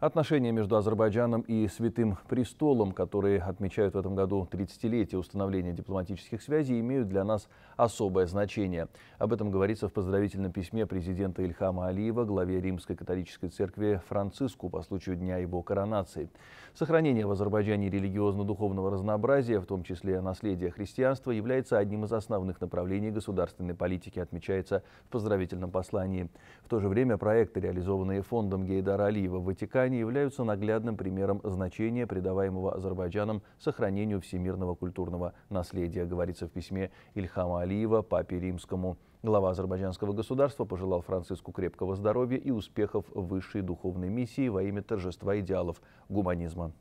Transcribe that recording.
Отношения между Азербайджаном и Святым Престолом, которые отмечают в этом году 30-летие установления дипломатических связей, имеют для нас особое значение. Об этом говорится в поздравительном письме президента Ильхама Алиева главе Римской католической церкви Франциску по случаю дня его коронации. Сохранение в Азербайджане религиозно-духовного разнообразия, в том числе наследия христианства, является одним из основных направлений государственной политики, отмечается в поздравительном послании. В то же время проекты, реализованные фондом Гейдара Алиева в Ватикане, они являются наглядным примером значения, придаваемого Азербайджаном сохранению всемирного культурного наследия, говорится в письме Ильхама Алиева папе римскому. Глава азербайджанского государства пожелал Франциску крепкого здоровья и успехов высшей духовной миссии во имя торжества идеалов гуманизма.